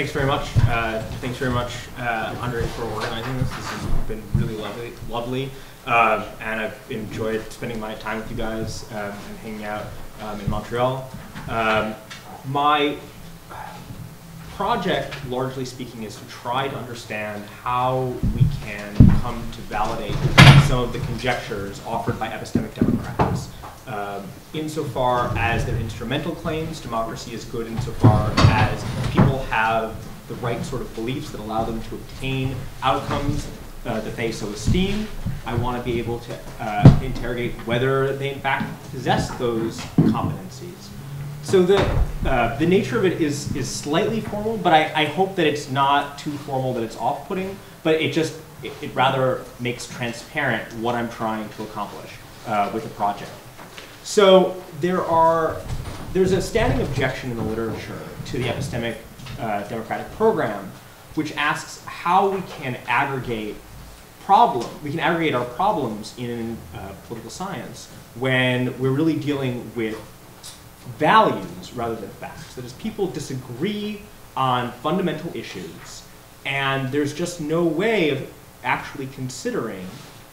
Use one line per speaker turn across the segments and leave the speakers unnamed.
thanks very much. Uh, thanks very much, uh, Andre, for organizing this. This has been really lovely, lovely, uh, and I've enjoyed spending my time with you guys um, and hanging out um, in Montreal. Um, my project, largely speaking, is to try to understand how we can come to validate some of the conjectures offered by epistemic democrats. Um, insofar as their instrumental claims, democracy is good insofar as people have the right sort of beliefs that allow them to obtain outcomes uh, that they so esteem. I want to be able to uh, interrogate whether they in fact possess those competencies. So the, uh, the nature of it is, is slightly formal, but I, I hope that it's not too formal that it's off-putting, but it just, it, it, rather makes transparent what I'm trying to accomplish uh, with the project. So there are, there's a standing objection in the literature to the epistemic uh, democratic program, which asks how we can aggregate problem, we can aggregate our problems in uh, political science when we're really dealing with values rather than facts. That is, people disagree on fundamental issues, and there's just no way of actually considering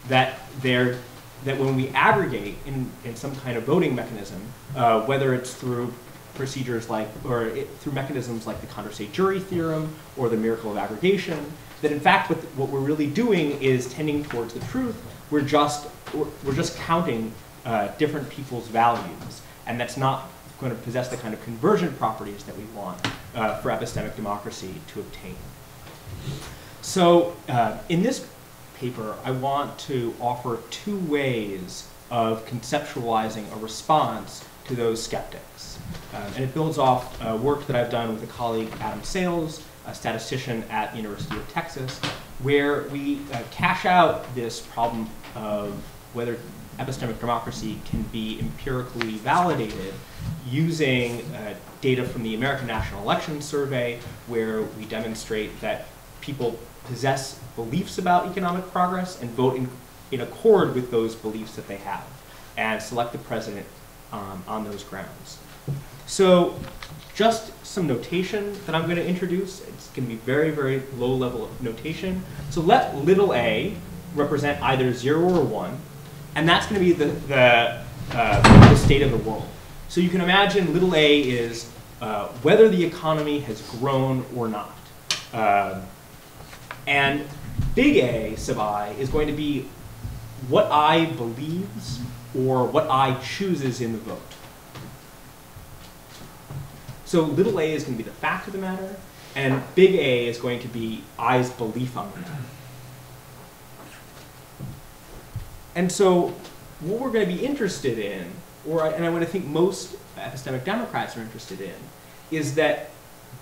that they're that when we aggregate in, in some kind of voting mechanism, uh, whether it's through procedures like, or it, through mechanisms like the Condorcet jury theorem or the miracle of aggregation, that in fact what, what we're really doing is tending towards the truth. We're just, we're, just counting uh, different people's values, and that's not going to possess the kind of conversion properties that we want uh, for epistemic democracy to obtain. So uh, in this paper, I want to offer two ways of conceptualizing a response to those skeptics. Um, and it builds off uh, work that I've done with a colleague, Adam Sales, a statistician at the University of Texas, where we uh, cash out this problem of whether epistemic democracy can be empirically validated using uh, data from the American National Election Survey, where we demonstrate that people possess beliefs about economic progress and vote in, in accord with those beliefs that they have, and select the president um, on those grounds. So just some notation that I'm going to introduce. It's going to be very, very low level of notation. So let little a represent either 0 or 1, and that's going to be the, the, uh, the state of the world. So you can imagine little a is uh, whether the economy has grown or not. Uh, and big A sub i is going to be what I believes or what I chooses in the vote. So little a is going to be the fact of the matter, and big A is going to be I's belief on the matter. And so what we're going to be interested in, or and I want to think most epistemic Democrats are interested in, is that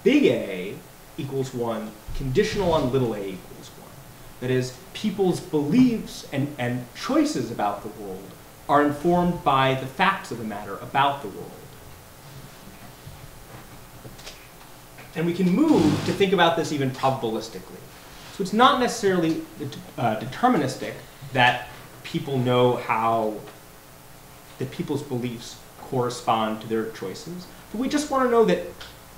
big A equals 1 conditional on little a equals 1. That is, people's beliefs and, and choices about the world are informed by the facts of the matter about the world. And we can move to think about this even probabilistically. So it's not necessarily uh, deterministic that people know how, that people's beliefs correspond to their choices, but we just want to know that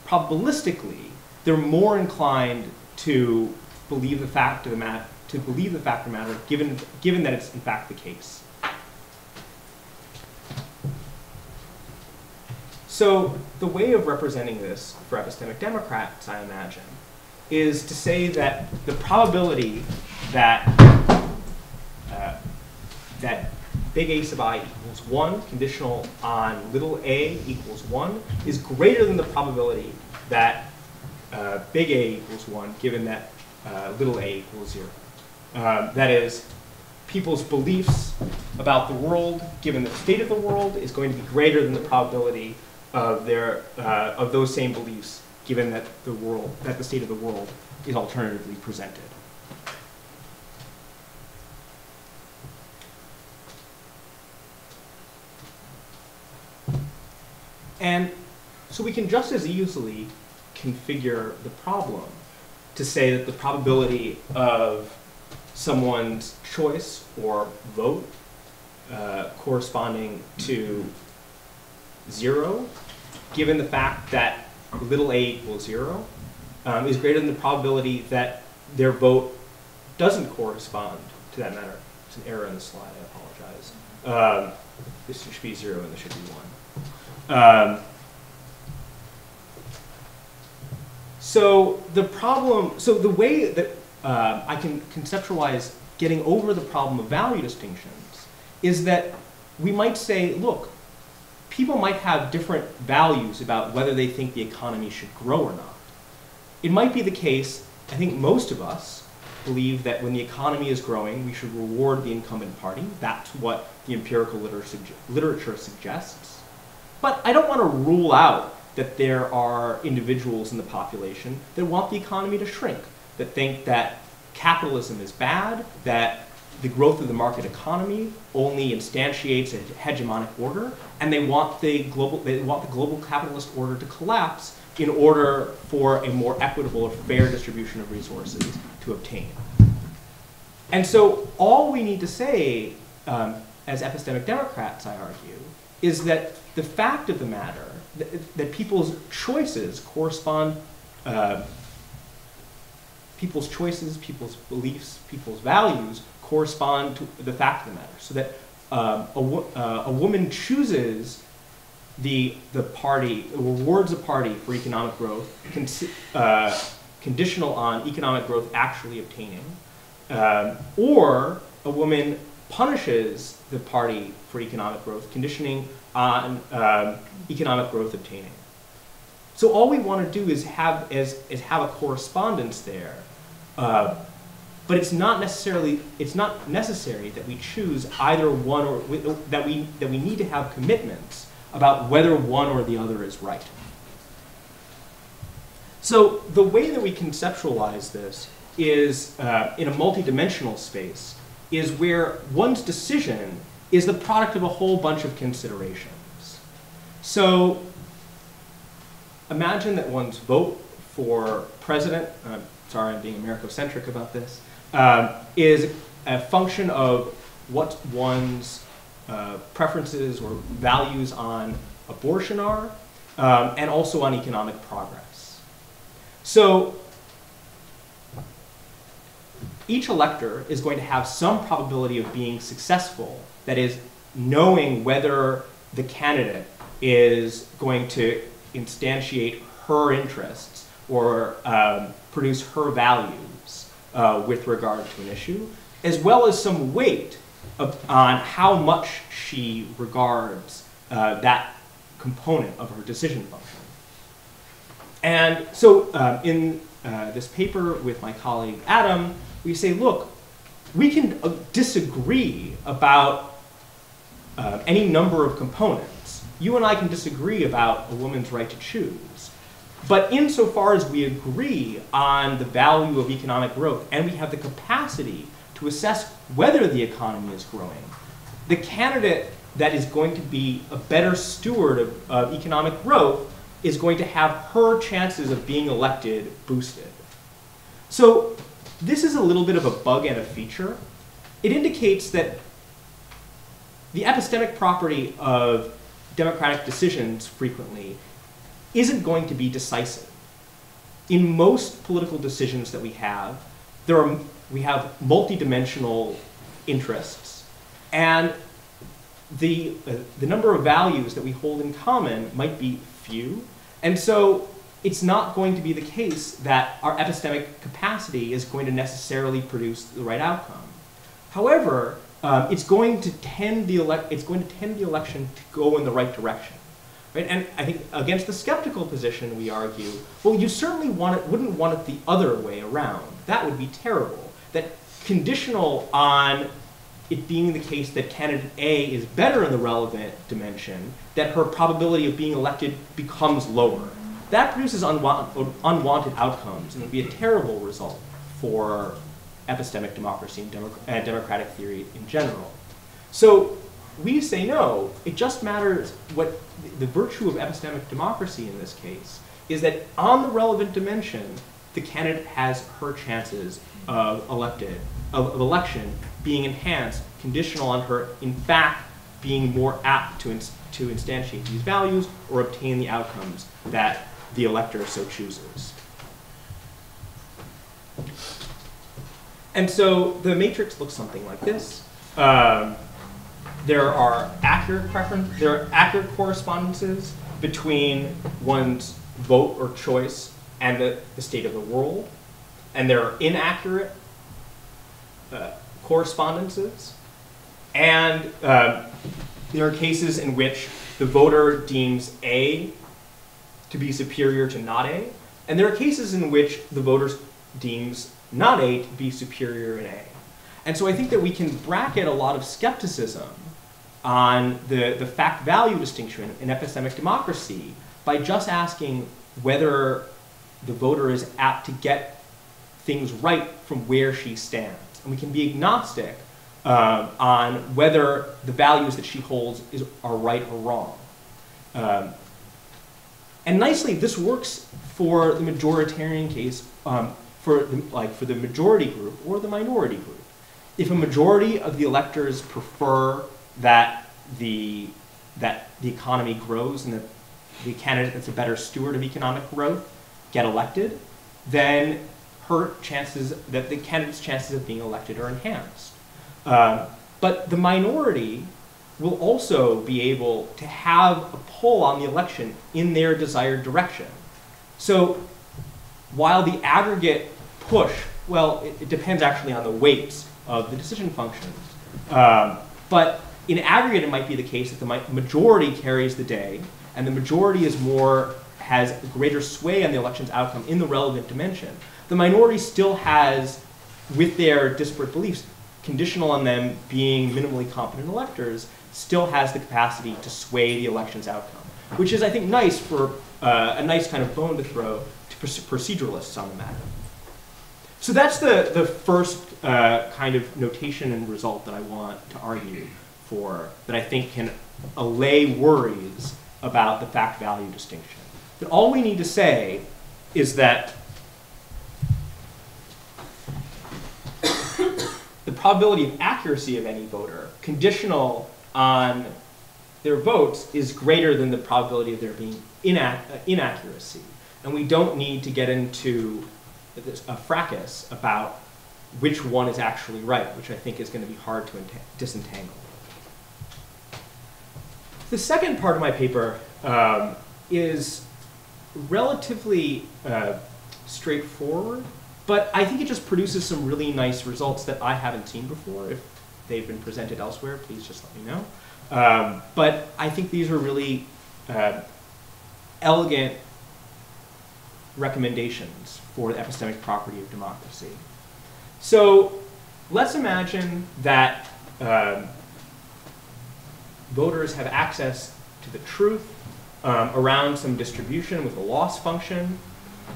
probabilistically, they're more inclined to believe the fact of the matter, to believe the fact of the matter, given, given that it's in fact the case. So the way of representing this for epistemic Democrats, I imagine, is to say that the probability that that big A sub i equals 1, conditional on little a equals 1, is greater than the probability that uh, big A equals 1, given that uh, little a equals 0. Um, that is, people's beliefs about the world, given the state of the world, is going to be greater than the probability of their uh, of those same beliefs, given that the world that the state of the world is alternatively presented. And so we can just as easily configure the problem to say that the probability of someone's choice or vote uh, corresponding to zero, given the fact that little a equals zero, um, is greater than the probability that their vote doesn't correspond to that matter. It's an error in the slide, I apologize. Um, this should be zero and this should be one. Um, so the problem, so the way that uh, I can conceptualize getting over the problem of value distinctions is that we might say, look, people might have different values about whether they think the economy should grow or not. It might be the case, I think most of us believe that when the economy is growing, we should reward the incumbent party. That's what the empirical literature suggests. But I don't want to rule out that there are individuals in the population that want the economy to shrink, that think that capitalism is bad, that the growth of the market economy only instantiates a hegemonic order, and they want the global they want the global capitalist order to collapse in order for a more equitable or fair distribution of resources to obtain. And so all we need to say, um, as epistemic Democrats, I argue, is that the fact of the matter that, that people's choices correspond uh, people's choices, people's beliefs, people's values correspond to the fact of the matter. So that um, a, uh, a woman chooses the, the party, rewards a party for economic growth, uh, conditional on economic growth actually obtaining, um, or a woman punishes the party for economic growth, conditioning on um, economic growth obtaining. So all we want to do is have, is, is have a correspondence there uh, but it's not necessarily it's not necessary that we choose either one or that we that we need to have commitments about whether one or the other is right. So the way that we conceptualize this is uh, in a multidimensional space is where one's decision is the product of a whole bunch of considerations. So imagine that one's vote for president, uh, sorry I'm being Americocentric about this, um, is a function of what one's uh, preferences or values on abortion are, um, and also on economic progress. So each elector is going to have some probability of being successful, that is, knowing whether the candidate is going to instantiate her interests or um, produce her values uh, with regard to an issue, as well as some weight of, on how much she regards uh, that component of her decision function. And so um, in uh, this paper with my colleague Adam, we say, look, we can uh, disagree about uh, any number of components. You and I can disagree about a woman's right to choose. But insofar as we agree on the value of economic growth and we have the capacity to assess whether the economy is growing, the candidate that is going to be a better steward of, of economic growth is going to have her chances of being elected boosted. So this is a little bit of a bug and a feature. It indicates that the epistemic property of democratic decisions frequently isn't going to be decisive. In most political decisions that we have, there are, we have multidimensional interests, and the, uh, the number of values that we hold in common might be few, and so it's not going to be the case that our epistemic capacity is going to necessarily produce the right outcome. However, um, it's going to tend the ele- it's going to tend the election to go in the right direction. Right? And I think against the skeptical position, we argue, well, you certainly want it, wouldn't want it the other way around. That would be terrible. That conditional on it being the case that candidate A is better in the relevant dimension, that her probability of being elected becomes lower. That produces unwanted, unwanted outcomes, and would be a terrible result for epistemic democracy and uh, democratic theory in general. So we say no, it just matters what the virtue of epistemic democracy in this case is that on the relevant dimension, the candidate has her chances of elected, of, of election being enhanced, conditional on her, in fact, being more apt to, to instantiate these values or obtain the outcomes that the elector so chooses. And so the matrix looks something like this. Um, there are accurate preference, there are accurate correspondences between one's vote or choice and the, the state of the world, and there are inaccurate uh, correspondences, and uh, there are cases in which the voter deems A to be superior to not A. And there are cases in which the voter deems not A to be superior in A. And so I think that we can bracket a lot of skepticism on the, the fact value distinction in epistemic democracy by just asking whether the voter is apt to get things right from where she stands. And we can be agnostic um, on whether the values that she holds is, are right or wrong. Um, and nicely, this works for the majoritarian case, um, for the, like for the majority group or the minority group. If a majority of the electors prefer that the that the economy grows and that the candidate that's a better steward of economic growth get elected, then her chances that the candidate's chances of being elected are enhanced. Um, but the minority will also be able to have a pull on the election in their desired direction. So while the aggregate push, well, it, it depends actually on the weights of the decision functions. Um, but in aggregate, it might be the case that the majority carries the day, and the majority is more has greater sway on the election's outcome in the relevant dimension. The minority still has, with their disparate beliefs, conditional on them being minimally competent electors, still has the capacity to sway the election's outcome, which is, I think, nice for uh, a nice kind of bone to throw to proceduralists on the matter. So that's the, the first uh, kind of notation and result that I want to argue for, that I think can allay worries about the fact value distinction. But all we need to say is that the probability of accuracy of any voter, conditional on their votes, is greater than the probability of there being inac inaccuracy. And we don't need to get into a fracas about which one is actually right, which I think is going to be hard to disentangle. The second part of my paper um, is relatively uh, straightforward, but I think it just produces some really nice results that I haven't seen before. If they've been presented elsewhere, please just let me know. Um, but I think these are really uh, elegant recommendations for the epistemic property of democracy. So let's imagine that um, voters have access to the truth um, around some distribution with a loss function.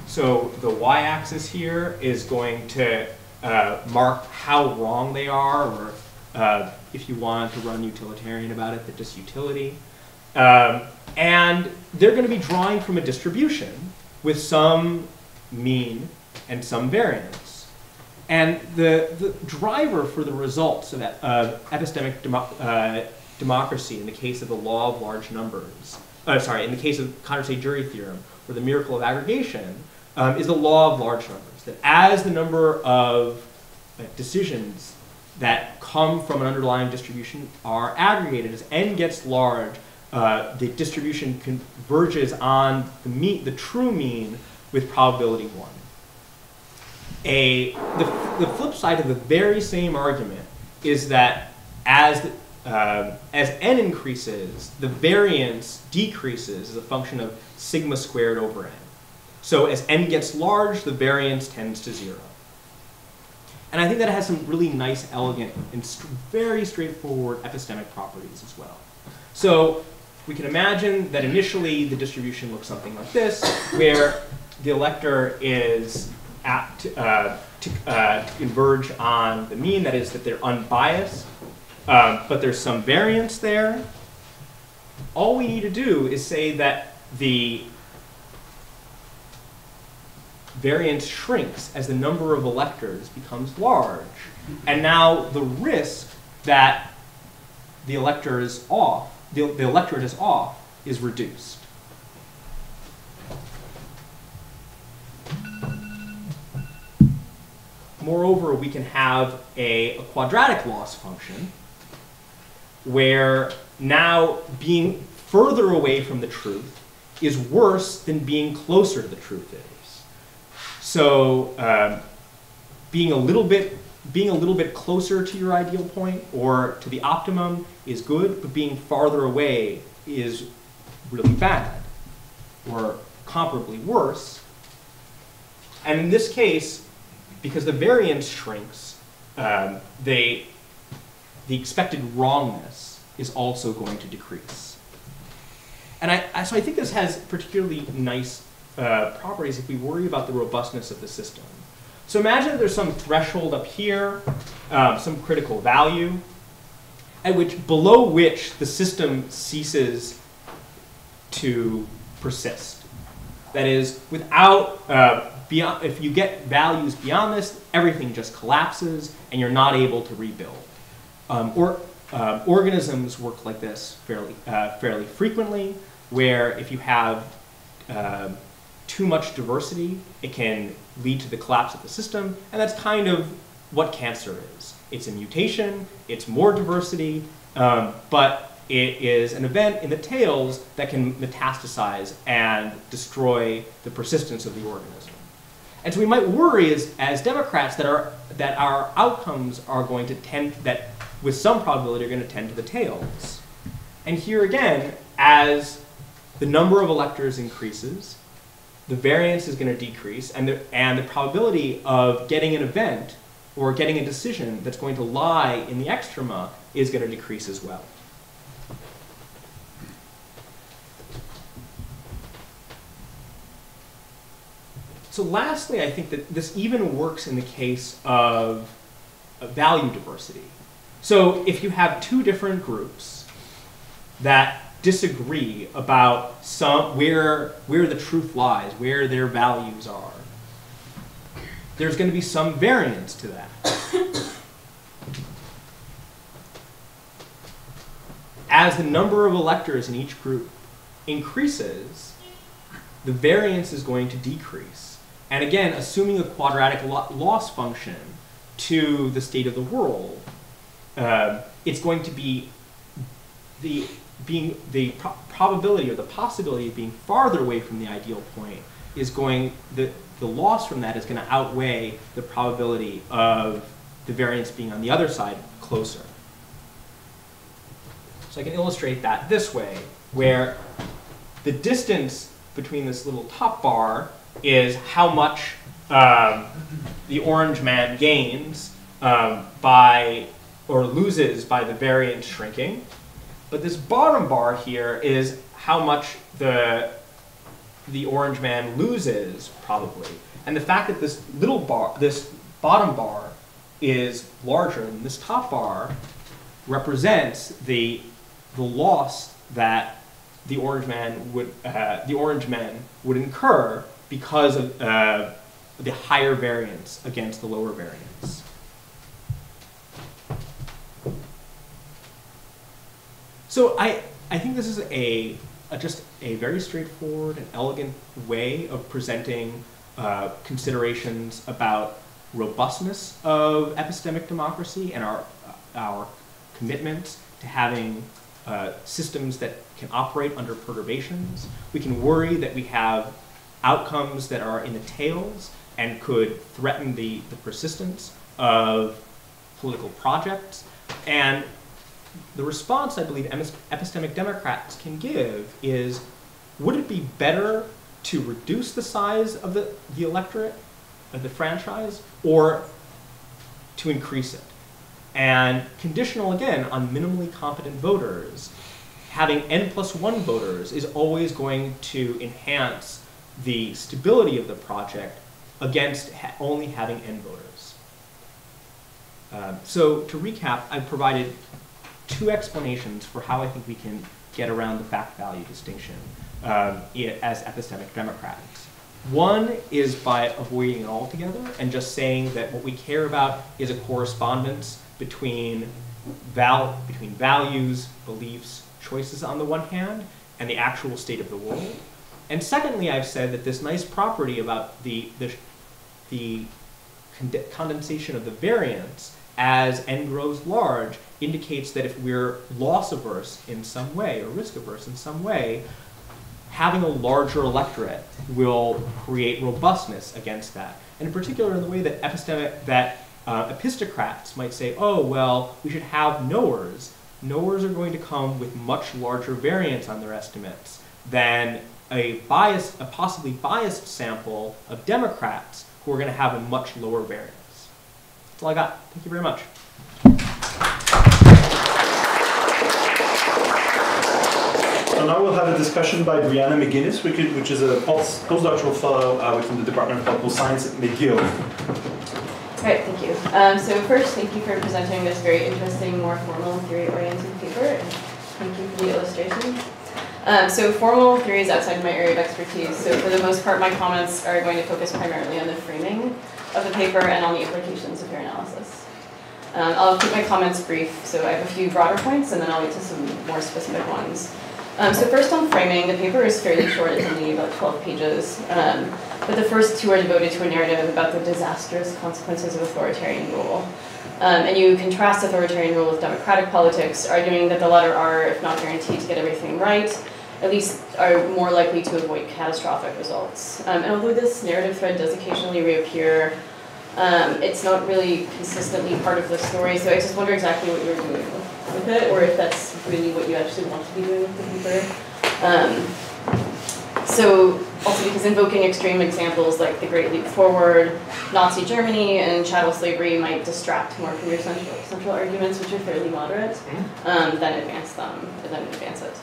So the y-axis here is going to uh, mark how wrong they are, or uh, if you want to run utilitarian about it, the disutility. Um, and they're going to be drawing from a distribution with some mean and some variance. And the, the driver for the results of uh, epistemic demo uh, democracy in the case of the law of large numbers, uh, sorry, in the case of Condorcet jury theorem, or the miracle of aggregation, um, is the law of large numbers. That as the number of uh, decisions that come from an underlying distribution are aggregated, as n gets large, uh, the distribution converges on the, mean, the true mean with probability 1. A, the, the flip side of the very same argument is that as uh, as n increases, the variance decreases as a function of sigma squared over n. So as n gets large, the variance tends to zero. And I think that it has some really nice, elegant, and st very straightforward epistemic properties as well. So we can imagine that initially the distribution looks something like this, where the elector is apt uh, to, uh, to converge on the mean, that is that they're unbiased, um, but there's some variance there. All we need to do is say that the variance shrinks as the number of electors becomes large. And now the risk that the elector is off, the, the electorate is off, is reduced. moreover, we can have a, a quadratic loss function where now being further away from the truth is worse than being closer to the truth is. So um, being a little bit being a little bit closer to your ideal point or to the optimum is good, but being farther away is really bad or comparably worse. And in this case, because the variance shrinks, um, they, the expected wrongness is also going to decrease. And I, I, so I think this has particularly nice uh, properties if we worry about the robustness of the system. So imagine that there's some threshold up here, um, some critical value, at which below which the system ceases to persist. That is, without uh, beyond, if you get values beyond this, everything just collapses and you're not able to rebuild. Um, or uh, organisms work like this fairly uh, fairly frequently, where if you have uh, too much diversity, it can lead to the collapse of the system, and that's kind of what cancer is. It's a mutation, it's more diversity, um, but it is an event in the tails that can metastasize and destroy the persistence of the organism. And so we might worry as, as Democrats that our, that our outcomes are going to tend, that with some probability are going to tend to the tails. And here again, as the number of electors increases, the variance is going to decrease, and the, and the probability of getting an event or getting a decision that's going to lie in the extrema is going to decrease as well. So lastly, I think that this even works in the case of value diversity. So if you have two different groups that disagree about some where where the truth lies, where their values are. There's going to be some variance to that. As the number of electors in each group increases, the variance is going to decrease. And again, assuming a quadratic loss function to the state of the world, uh, it's going to be the being the pro probability or the possibility of being farther away from the ideal point is going the the loss from that is going to outweigh the probability of the variance being on the other side closer. So I can illustrate that this way, where the distance between this little top bar is how much um, the orange man gains um, by or loses by the variance shrinking. But this bottom bar here is how much the, the orange man loses, probably. And the fact that this little bar, this bottom bar is larger than this top bar represents the, the loss that the orange man would, uh, the orange men would incur because of uh, the higher variance against the lower variance. So I, I think this is a, a, just a very straightforward and elegant way of presenting uh, considerations about robustness of epistemic democracy and our, our commitment to having uh, systems that can operate under perturbations. We can worry that we have outcomes that are in the tails and could threaten the, the persistence of political projects. And the response I believe epistemic Democrats can give is, would it be better to reduce the size of the, the electorate, of the franchise, or to increase it? And conditional, again, on minimally competent voters, having n plus one voters is always going to enhance the stability of the project against ha only having n voters. Uh, so to recap, I've provided two explanations for how I think we can get around the fact value distinction um, as epistemic democrats. One is by avoiding it altogether and just saying that what we care about is a correspondence between, val between values, beliefs, choices on the one hand, and the actual state of the world. And secondly, I've said that this nice property about the, the, the condensation of the variance as n grows large indicates that if we're loss averse in some way or risk averse in some way, having a larger electorate will create robustness against that. And in particular, in the way that epistemic that uh, epistocrats might say, oh well, we should have knowers. Knowers are going to come with much larger variance on their estimates than a biased, a possibly biased sample of Democrats who are going to have a much lower variance. That's all I got. Thank you very much.
So now we'll have a discussion by Briana McGinnis, which is a postdoctoral fellow uh, within the Department of Political Science at McGill.
All right, thank you. Um, so first, thank you for presenting this very interesting, more formal theory-oriented paper, and thank you for the illustration. Um, so formal theory is outside my area of expertise, so for the most part, my comments are going to focus primarily on the framing of the paper and on the implications of your analysis. Um, I'll keep my comments brief, so I have a few broader points, and then I'll get to some more specific ones. Um, so first on framing, the paper is fairly short, it's only about 12 pages, um, but the first two are devoted to a narrative about the disastrous consequences of authoritarian rule. Um, and you contrast authoritarian rule with democratic politics, arguing that the latter are, if not guaranteed to get everything right, at least are more likely to avoid catastrophic results. Um, and although this narrative thread does occasionally reappear, um, it's not really consistently part of the story, so I just wonder exactly what you're doing with it, or if that's really what you actually want to be doing with the paper. Um, so also because invoking extreme examples like the Great Leap Forward, Nazi Germany, and chattel slavery might distract more from your central, central arguments, which are fairly moderate, mm-hmm. um, than advance them, than advance it.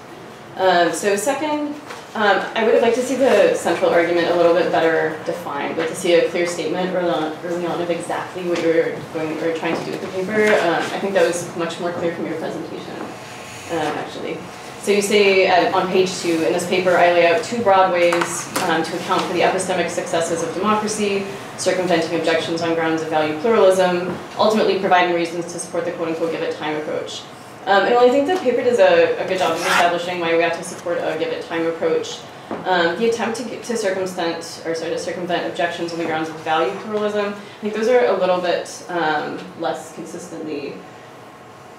Um, so second, um, I would have liked to see the central argument a little bit better defined, but to see a clear statement early on, early on of exactly what you're going or trying to do with the paper. Um, I think that was much more clear from your presentation, um, actually. So you say on page two, in this paper I lay out two broad ways um, to account for the epistemic successes of democracy, circumventing objections on grounds of value pluralism, ultimately providing reasons to support the quote-unquote give it time approach. Um, and I think the paper does a, a, good job of establishing why we have to support a give it time approach. Um, the attempt to, to circumvent, or sorry, to circumvent objections on the grounds of value pluralism, I think those are a little bit um, less consistently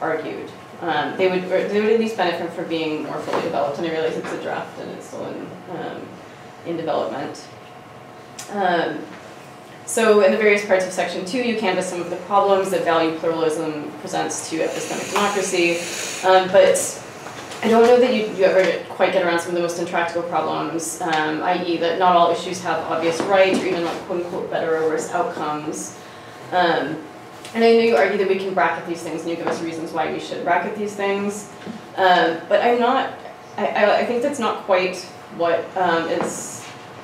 argued. Um, they would they would at least benefit from being more fully developed. And I realize it's a draft and it's still in um, in development. So in the various parts of section two, you canvass some of the problems that value pluralism presents to epistemic democracy, um, but I don't know that you, you ever quite get around some of the most intractable problems, um, i.e. that not all issues have obvious right or even like quote unquote better or worse outcomes. Um, and I know you argue that we can bracket these things, and you give us reasons why we should bracket these things. Um, but I'm not, I, I, I, think that's not quite what um, is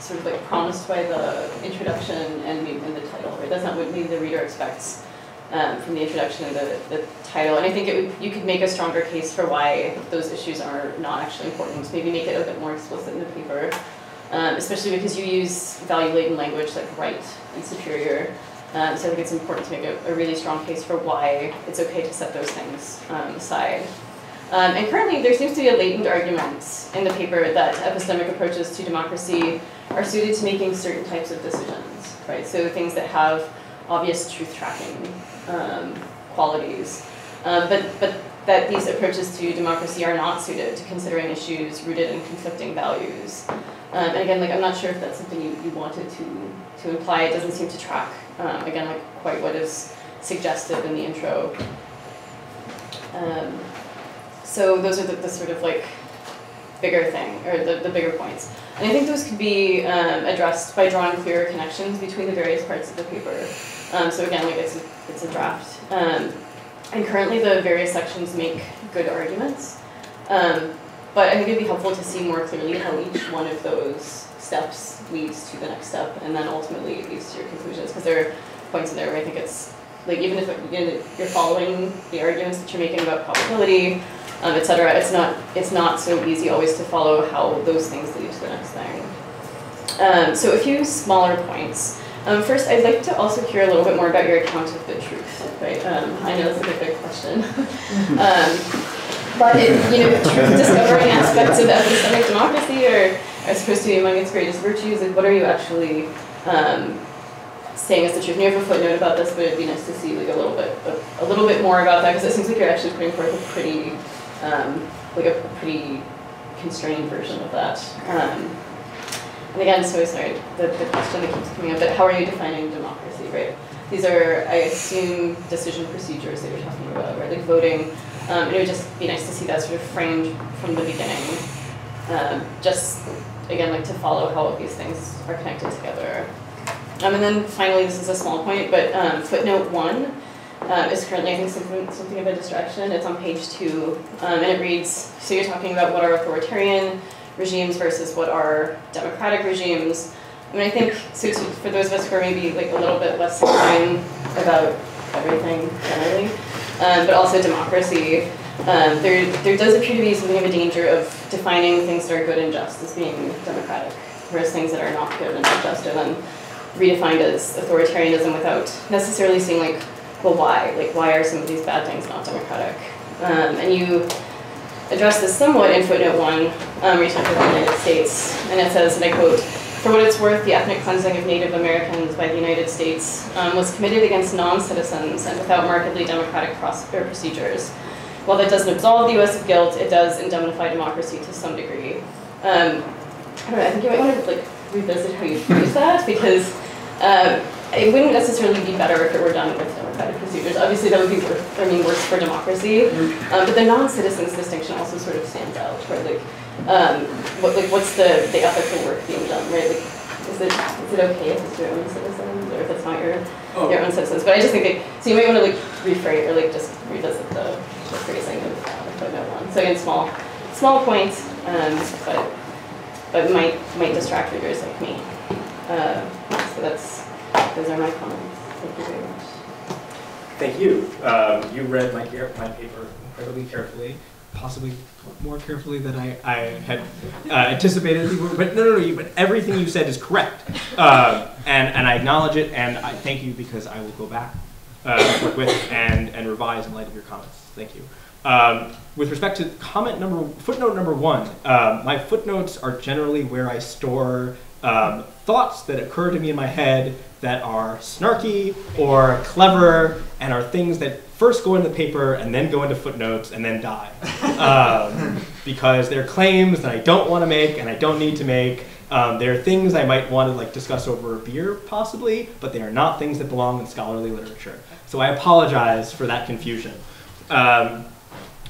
sort of like promised by the introduction and in the title, right? That's not what maybe the reader expects um, from the introduction and the, the title. And I think it would, you could make a stronger case for why those issues are not actually important. Maybe make it a bit more explicit in the paper, um, especially because you use value-laden language like right and superior. Um, so I think it's important to make a, a, really strong case for why it's okay to set those things um, aside. Um, and currently, there seems to be a latent argument in the paper that epistemic approaches to democracy are suited to making certain types of decisions, right? So things that have obvious truth tracking um, qualities, um, but but that these approaches to democracy are not suited to considering issues rooted in conflicting values. Um, and again, like I'm not sure if that's something you, you wanted to to imply. It doesn't seem to track um, again like quite what is suggested in the intro. Um, so those are the, the, sort of like bigger thing or the, the bigger points. And I think those could be um, addressed by drawing clearer connections between the various parts of the paper. Um, so again, like it's a, it's a draft. Um, and currently the various sections make good arguments. Um, but I think it'd be helpful to see more clearly how each one of those steps leads to the next step and then ultimately leads to your conclusions. Because there are points in there where I think it's, like even if you're following the arguments that you're making about probability, um, etc., it's not, it's not so easy always to follow how those things lead to the next thing. Um, so a few smaller points. Um, first, I'd like to also hear a little bit more about your account of the truth. Right? Um, I know it's a big, big question. um, but it, you know, discovering aspects of epistemic democracy are, are supposed to be among its greatest virtues. Like, what are you actually um, saying is the truth. And you have a footnote about this, but it'd be nice to see like a little bit, a, a little bit more about that, because it seems like you're actually putting forth a pretty, um, like a, pretty constrained version of that. Um, and again, so sorry, the, the question that keeps coming up, but how are you defining democracy, right? These are, I assume, decision procedures that you're talking about, right? Like voting. Um, and it would just be nice to see that sort of framed from the beginning. Um, just, again, like to follow how all these things are connected together. Um, and then finally, this is a small point, but um, footnote one uh, is currently, I think, something, something of a distraction. It's on page two, um, and it reads, so you're talking about what are authoritarian regimes versus what are democratic regimes. I mean, I think, so for those of us who are maybe like a little bit less sanguine about everything generally, um, but also democracy, um, there, there does appear to be something of a danger of defining things that are good and just as being democratic, whereas things that are not good and not just are then redefined as authoritarianism without necessarily seeing like, well, why? Like, why are some of these bad things not democratic? Um, and you address this somewhat in footnote one, um, where you talk about the United States, and it says, and I quote, for what it's worth, the ethnic cleansing of Native Americans by the United States um, was committed against non-citizens and without markedly democratic procedures. While that doesn't absolve the U.S. of guilt, it does indemnify democracy to some degree. Um, I don't know, I think you might want to like revisit how you phrase that, because um, it wouldn't necessarily be better if it were done with democratic procedures. Obviously, that would be worse, I mean, worse for democracy. Um, but the non-citizens distinction also sort of stands out, right? Like, um, what, like, what's the, the ethical work being done, right? Like, is it is it okay if it's your own citizens or if it's not your oh. your own citizens? But I just think that so you might want to like rephrase or like just revisit the, the phrasing of footnote one. So again, small small points, um, but but might might distract readers like me. Uh, so that's those are my comments. Thank you very much.
Thank you. Um, you read my, my paper incredibly carefully, possibly more carefully than I, I had uh, anticipated. But no, no, no. You, but everything you said is correct, uh, and and I acknowledge it, and I thank you because I will go back, uh, with, and and revise in light of your comments. Thank you. Um, with respect to comment number, footnote number one, um, my footnotes are generally where I store um, thoughts that occur to me in my head that are snarky or clever and are things that first go into the paper and then go into footnotes and then die. Um, because they're claims that I don't want to make and I don't need to make. Um, they're things I might want to like discuss over a beer, possibly, but they are not things that belong in scholarly literature. So I apologize for that confusion. Um,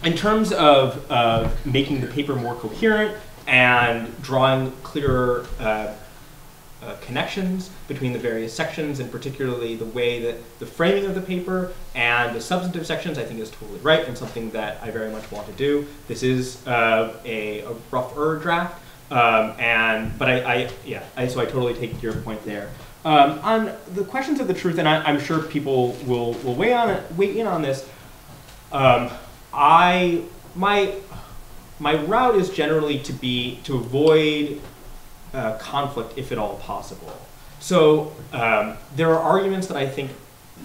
in terms of uh, making the paper more coherent and drawing clearer uh, uh, connections between the various sections, and particularly the way that the framing of the paper and the substantive sections, I think is totally right and something that I very much want to do. This is uh, a, a rougher draft, um, and but I, I yeah, I, so I totally take your point there. Um, on the questions of the truth, and I, am sure people will will weigh on weigh in on this. Um, I my my route is generally to be to avoid uh, conflict if at all possible. So um, there are arguments that I think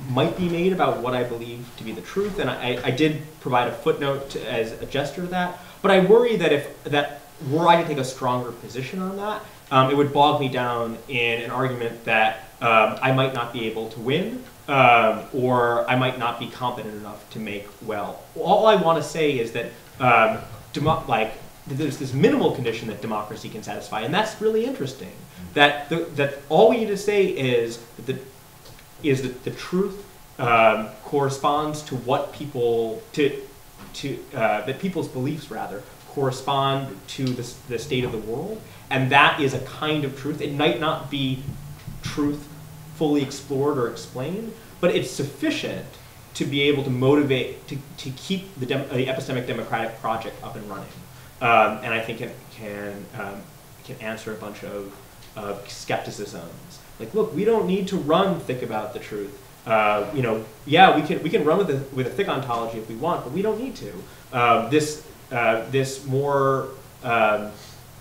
might be made about what I believe to be the truth, and I, I did provide a footnote to, as a gesture to that. But I worry that if that were I to take a stronger position on that, um, it would bog me down in an argument that um, I might not be able to win, um, or I might not be competent enough to make well. All I want to say is that, um, like, there's this minimal condition that democracy can satisfy, and that's really interesting. That the, that all we need to say is that the, is that the truth um, corresponds to what people to to uh, that people's beliefs rather correspond to the, the state of the world, and that is a kind of truth. It might not be truth fully explored or explained, but it's sufficient to be able to motivate to, to keep the, dem- the epistemic democratic project up and running. Um, and I think it can, um, can answer a bunch of, of skepticisms. Like, look, we don't need to run thick about the truth. Uh, you know, yeah, we can we can run with a with a thick ontology if we want, but we don't need to. Uh, this uh, this more um,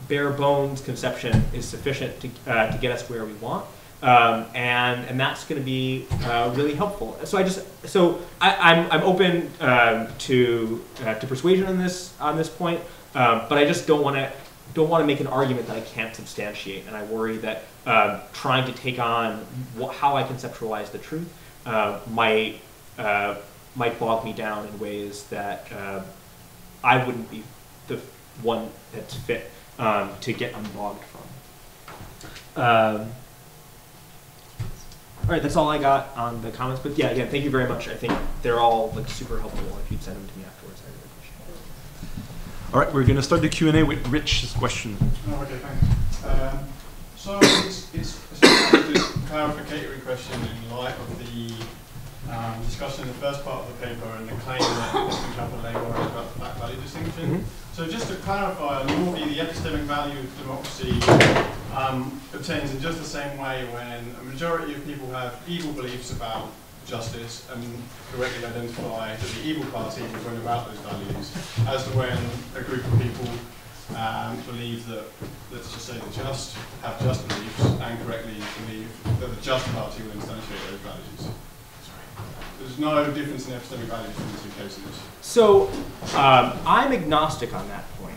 bare bones conception is sufficient to uh, to get us where we want, um, and and that's going to be uh, really helpful. So I just so I, am I'm, I'm open um, to uh, to persuasion on this on this point. Um, but I just don't want to don't want to make an argument that I can't substantiate, and I worry that uh, trying to take on how I conceptualize the truth uh, might uh, might bog me down in ways that uh, I wouldn't be the one that's fit um, to get unbogged from. All right, that's all I got on the comments. But yeah, again, thank you very much. I think they're all like super helpful. If you'd send them to me afterwards, I really appreciate it.
All right, we're going to start the Q&A with Rich's question.
Oh, okay, thanks. Um, so it's, it's essentially just a clarificatory question in light of the um, discussion in the first part of the paper and the claim that Mr. Capital A worries about the fact value distinction.
Mhm.
So just to clarify, normally the epistemic value of democracy um, obtains in just the same way when a majority of people have evil beliefs about justice and correctly identify that the evil party will bring about those values, as to when a group of people um, believe that, let's just say the just have just beliefs and correctly believe that the just party will instantiate those values. There's no difference in epistemic values in the two cases.
So um, I'm agnostic on that point.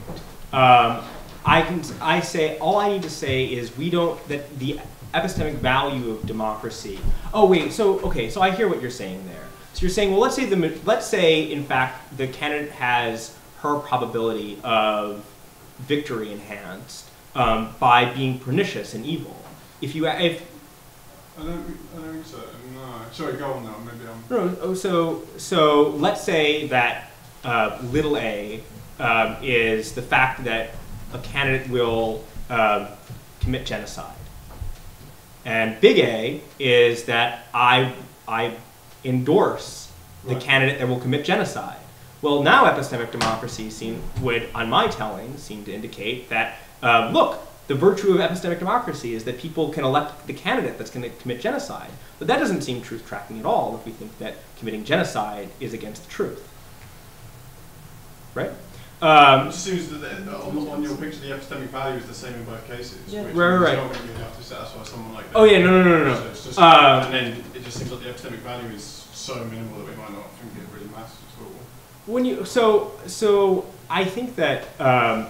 Um, I can I say all I need to say is we don't that the epistemic value of democracy. Oh wait, so okay, so I hear what you're saying there. So you're saying, well, let's say the let's say in fact the candidate has her probability of victory enhanced um, by being pernicious and evil. If you if
I don't, I don't think so. No. Sorry, go on now. Maybe I'm.
No, oh, so so let's say that uh, little a um, is the fact that a candidate will um, commit genocide, and big A is that I I endorse the
Right.
candidate that will commit genocide. Well, now epistemic democracy seem would, on my telling, seem to indicate that um, look, the virtue of epistemic democracy is that people can elect the candidate that's going to commit genocide. But that doesn't seem truth tracking at all if we think that committing genocide is against the truth. Right?
It
Um,
just seems that on, on your picture, the epistemic value is the same in both cases.
Yeah.
Which
Right,
means
right,
you're
right.
not to be able to satisfy someone like that.
oh yeah, no, no, no, no,
So it's just,
Um,
and then it just seems like the epistemic value is so minimal that we might not think it really matters at all.
When you so so I think that um,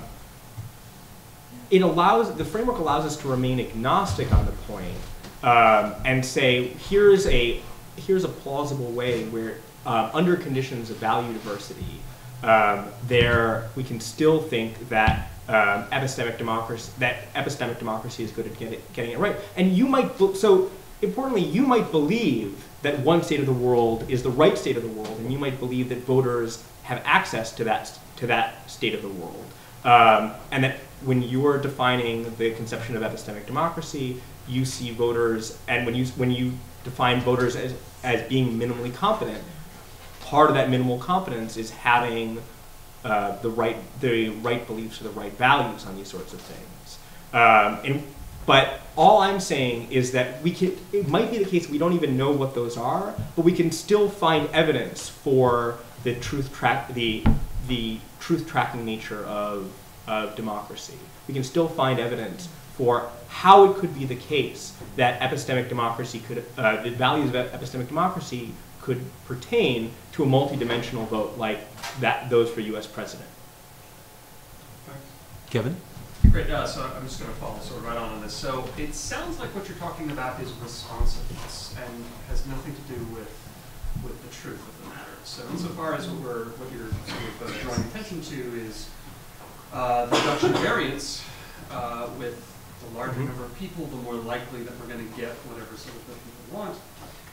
it allows the framework allows us to remain agnostic on the point um, and say here's a here's a plausible way where um, under conditions of value diversity um, there we can still think that um, epistemic democracy that epistemic democracy is good at get it, getting it right. And you might so importantly you might believe that one state of the world is the right state of the world and you might believe that voters have access to that to that state of the world um, and that when you're defining the conception of epistemic democracy you see voters and when you when you define voters as as being minimally competent part of that minimal competence is having uh, the right the right beliefs or the right values on these sorts of things. Um, and but all I'm saying is that we can. It might be the case we don't even know what those are, but we can still find evidence for the truth track the the truth tracking nature of of democracy. We can still find evidence for how it could be the case that epistemic democracy could uh, the values of epistemic democracy could pertain to a multidimensional vote like that those for U.S. president.
Kevin?
Great, uh, so I'm just gonna follow sort of right on on this. So it sounds like what you're talking about is responsiveness and has nothing to do with, with the truth of the matter. So insofar as what we're, what you're sort of uh, drawing attention to is, uh, the reduction of variance, uh, with the larger
Mhm.
number of people, the more likely that we're gonna get whatever sort of the people want.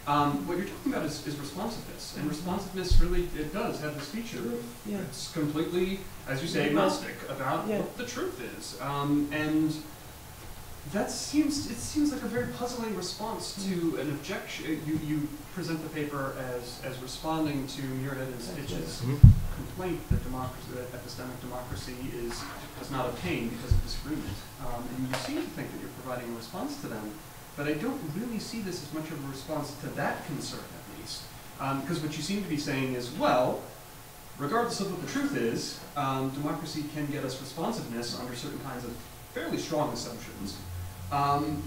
Um, what you're talking about is, is responsiveness, and responsiveness really, it does have this feature
Yeah.
it's completely, as you say, agnostic about
Yeah.
what the truth is. Um, and that seems, it seems like a very puzzling response to an objection. You, you present the paper as, as responding to Muirhead and Stitch's complaint that democracy, that epistemic democracy is, does not obtain because of disagreement. Um, and you seem to think that you're providing a response to them, but I don't really see this as much of a response to that concern, at least. Because what you seem to be saying is, well, regardless of what the truth is, um, democracy can get us responsiveness under certain kinds of fairly strong assumptions. Um,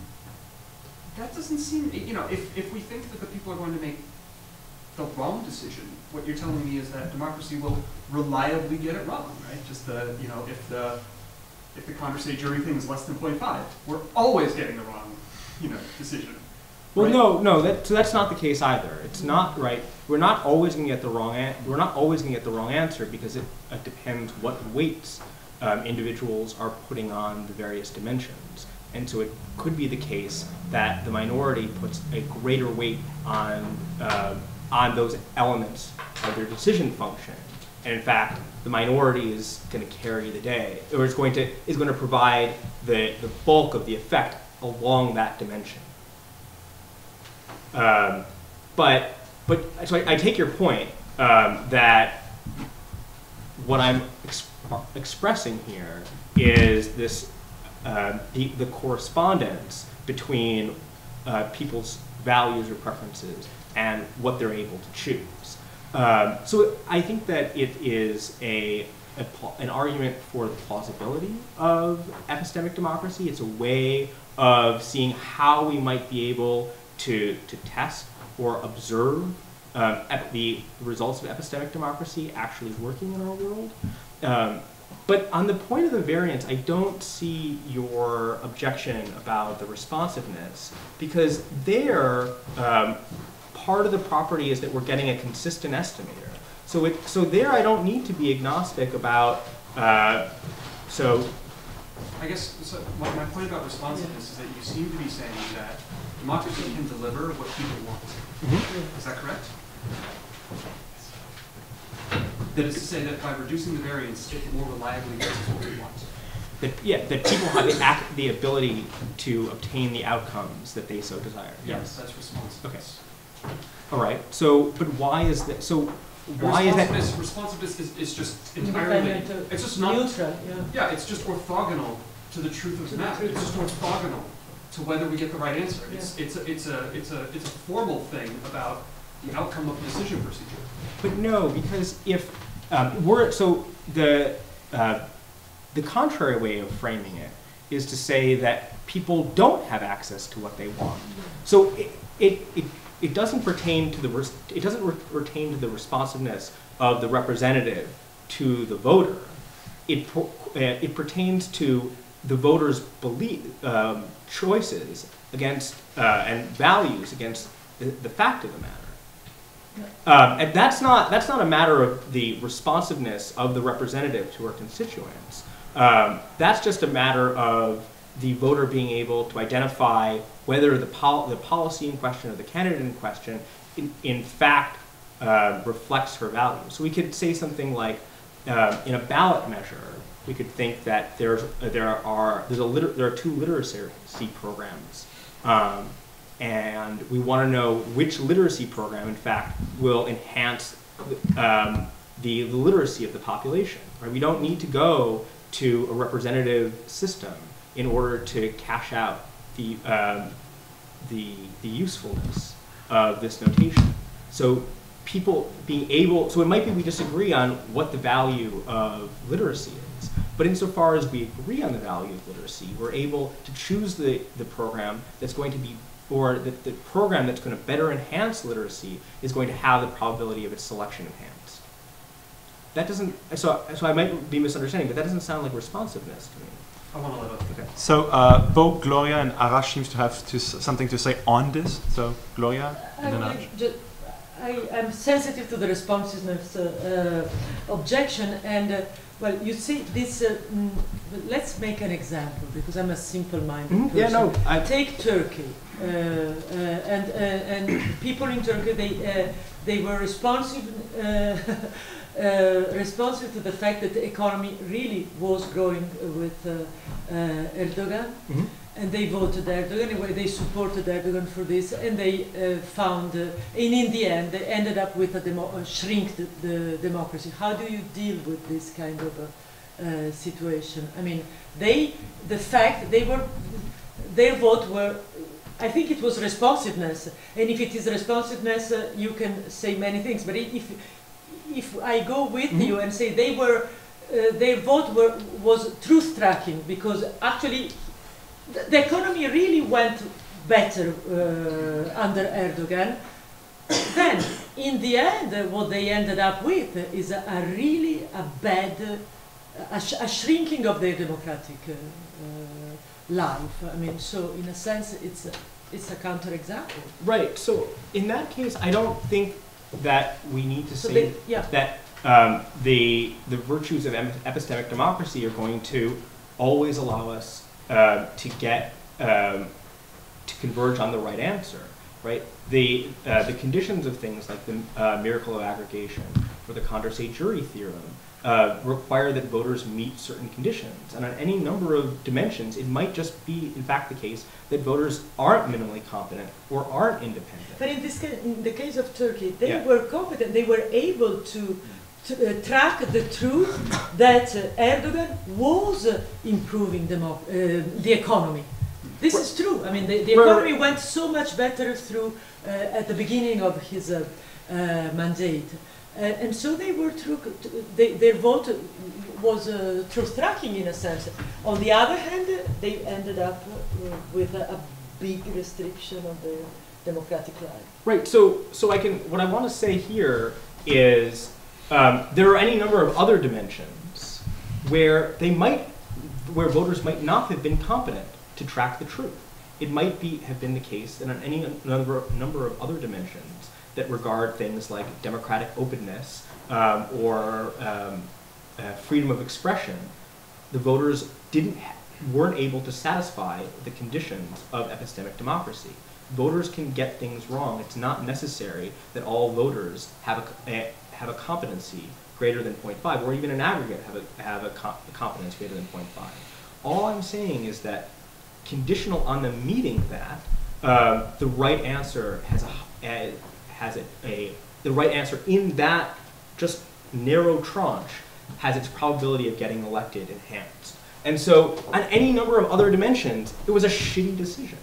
that doesn't seem, you know, if, if we think that the people are going to make the wrong decision, what you're telling me is that democracy will reliably get it wrong, right? Just the, you know, if the, if the Condorcet jury thing is less than 0.5, we're always getting the wrong you know, decision.
Well,
right?
no, no. That, so that's not the case either. It's not right. We're not always going to get the wrong. We're not always going to get the wrong answer because it, it depends what weights um, individuals are putting on the various dimensions. And so it could be the case that the minority puts a greater weight on um on those elements of their decision function. And in fact, the minority is going to carry the day, or is going to is going to provide the the bulk of the effect along that dimension. Um, but but so I, I take your point um, that what I'm ex- expressing here is this uh, the, the correspondence between uh, people's values or preferences and what they're able to choose. Um, so I think that it is a, a an argument for the plausibility of epistemic democracy. It's a way of seeing how we might be able to, to test or observe um, the results of epistemic democracy actually working in our world. Um, but on the point of the variance, I don't see your objection about the responsiveness because there, um, part of the property is that we're getting a consistent estimator. So it, so there, I don't need to be agnostic about. Uh, so
I guess so my, my point about responsiveness is that you seem to be saying that democracy can deliver what people want. Is that correct? That is to say that by reducing the variance, it more reliably gets what we want.
that yeah, that people have the, act, the ability to obtain the outcomes that they so desire. Yes.
That's responsiveness.
All right. So, but why is that? So, why is that?
responsiveness, responsiveness is, is just entirely,
Independent, uh,
it's just not,
Neutral, yeah.
yeah, it's just orthogonal to the truth of
To
the
the
matter.
truth.
It's just orthogonal to whether we get the right answer. It's, it's a, it's a, it's a, it's a formal thing about the outcome of the decision procedure.
But no, because if um, we're so the uh, the contrary way of framing it is to say that people don't have access to what they want. So it it, it, it doesn't pertain to the it doesn't pertain to the responsiveness of the representative to the voter. It uh, it pertains to the voter's belief um, choices against uh, and values against the, the fact of the matter. Um, and that's not that's not a matter of the responsiveness of the representative to her constituents. Um, that's just a matter of the voter being able to identify whether the pol- the policy in question or the candidate in question, in, in fact, uh, reflects her values. So we could say something like, um, in a ballot measure, we could think that there's there are there's a liter- there are two literacy programs. Um, and we want to know which literacy program, in fact, will enhance um, the, the literacy of the population. Right? We don't need to go to a representative system in order to cash out the, um, the, the usefulness of this notation. So people being able, so it might be we disagree on what the value of literacy is, but insofar as we agree on the value of literacy, we're able to choose the, the program that's going to be or the, the program that's going to better enhance literacy is going to have the probability of its selection enhanced. That doesn't, so, so I might be misunderstanding, but that doesn't sound like responsiveness to me.
I want to live up.
Okay.
So uh, both Gloria and Arash seems to have to s- something to say on this. So Gloria
I
then
I am sensitive to the responsiveness uh, uh, objection, and uh, well, you see, this. Uh, mm, let's make an example because I'm a simple-minded person.
Yeah, no, I,
Take Turkey, uh, uh, and uh, and people in Turkey they uh, they were responsive. Uh, responsive to the fact that the economy really was growing with uh, uh, Erdogan,
Mhm.
and they voted Erdogan. Anyway, they supported Erdogan for this, and they uh, found, uh, and in the end, they ended up with a demo- shrink the, the democracy. How do you deal with this kind of a, uh, situation? I mean, they, the fact they were, their vote were. I think it was responsiveness, and if it is responsiveness, uh, you can say many things. But if if I go with
Mhm.
you and say they were, uh, their vote were, was truth tracking because actually the, the economy really went better uh, under Erdogan. then, in the end, uh, what they ended up with is a, a really a bad, a, sh- a shrinking of their democratic uh, uh, life. I mean, so in a sense, it's a, it's a counterexample.
Right. So in that case, I don't think that we need to
So
say
they, yeah,
that um, the the virtues of epistemic democracy are going to always allow us uh, to get um, to converge on the right answer. Right. The uh, the conditions of things like the uh, miracle of aggregation or the Condorcet jury theorem. Uh, require that voters meet certain conditions. And on any number of dimensions, it might just be, in fact, the case that voters aren't minimally competent or aren't independent.
but in this case, in the case of Turkey, they
Yeah.
were competent. They were able to. To uh, track the truth that uh, Erdogan was uh, improving demo- uh, the economy. This is true. I mean, the, the economy went so much better through uh, at the beginning of his uh, uh, mandate, and so they were through. They, their vote was uh, truth tracking in a sense. On the other hand, they ended up with a, a big restriction of their democratic life.
Right. So, so I can. What I want to say here is um, there are any number of other dimensions where they might, where voters might not have been competent to track the truth. It might be have been the case that on any number number of other dimensions that regard things like democratic openness um, or um, uh, freedom of expression, the voters didn't weren't able to satisfy the conditions of epistemic democracy. Voters can get things wrong. It's not necessary that all voters have a, a have a competency greater than 0.5, or even an aggregate have a have a, com- a competence greater than 0.5. All I'm saying is that conditional on them meeting that, um, the right answer has a, a has a, a the right answer in that just narrow tranche has its probability of getting elected enhanced. And so, on any number of other dimensions, it was a shitty decision.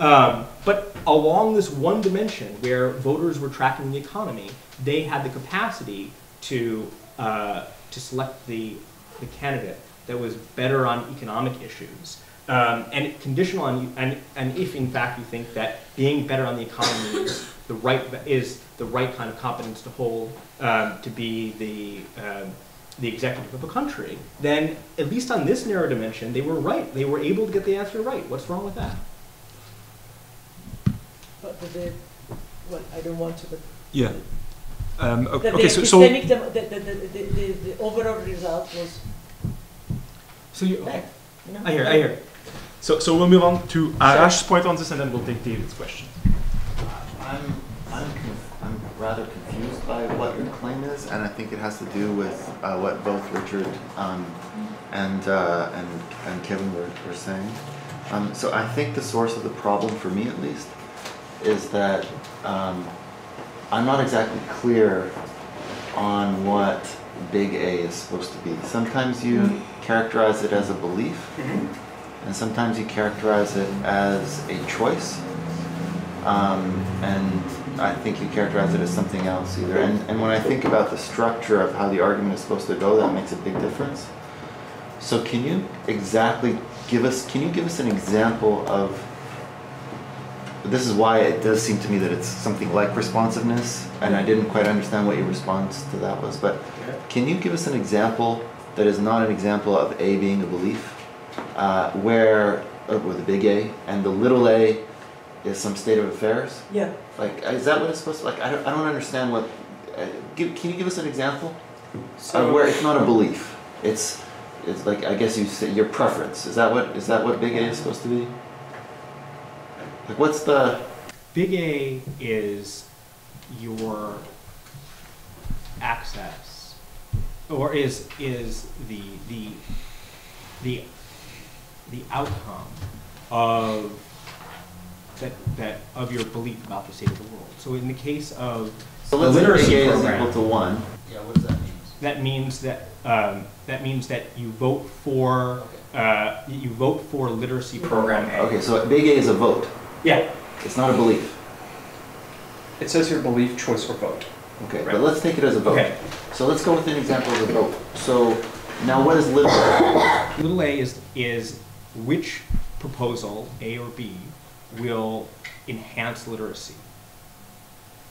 Um, but along this one dimension where voters were tracking the economy, they had the capacity to uh, to select the the candidate that was better on economic issues. Um, and conditional on and and if in fact you think that being better on the economy is the right is the right kind of competence to hold um, to be the um, the executive of a country, then at least on this narrow dimension, they were right. They were able to get the answer right. What's wrong with that?
But the, the well, I don't want to, but
Yeah. Um, o-
the,
okay,
the,
so, so
the, the, the, the, the, the overall result was
So you,
bad. You know?
I hear, I hear.
So, so we'll move on to Arash's point on this, and then we'll take David's question.
I'm, I'm, rather confused by what your claim is, and I think it has to do with uh, what both Richard um, and, uh, and, and Kevin were, were saying. Um, so I think the source of the problem, for me at least, is that um, I'm not exactly clear on what big A is supposed to be. Sometimes you characterize it as a belief, and sometimes you characterize it as a choice. Um, and I think you characterize it as something else either. And, and when I think about the structure of how the argument is supposed to go, that makes a big difference. So can you exactly give us, can you give us an example of, this is why it does seem to me that it's something like responsiveness, and I didn't quite understand what your response to that was, but can you give us an example that is not an example of A being a belief, uh, where, uh, with a big A, and the little a is some state of affairs?
Yeah.
Like, is that what it's supposed to, like, I don't, I don't understand what, uh, give, can you give us an example? of where it's not a belief, it's, it's like, I guess you say, your preference, is that what, is that what big A is supposed to be? Like, what's the,
Big A is your access, or is is the the the the outcome of that that of your belief about the state of the world. So in the case of
so
the
let's say
literacy
big A is
program,
equal to one. Yeah, what does that mean?
that means that um, that means that you vote for uh, you vote for literacy program A.
Okay, so big A is a vote,
Yeah.
it's not a belief.
It says here belief, choice, or vote.
Okay,
Right.
but let's take it as a vote.
Okay.
So let's go with an example of a vote. So now what is little a?
Little a is is which proposal A or B will enhance literacy.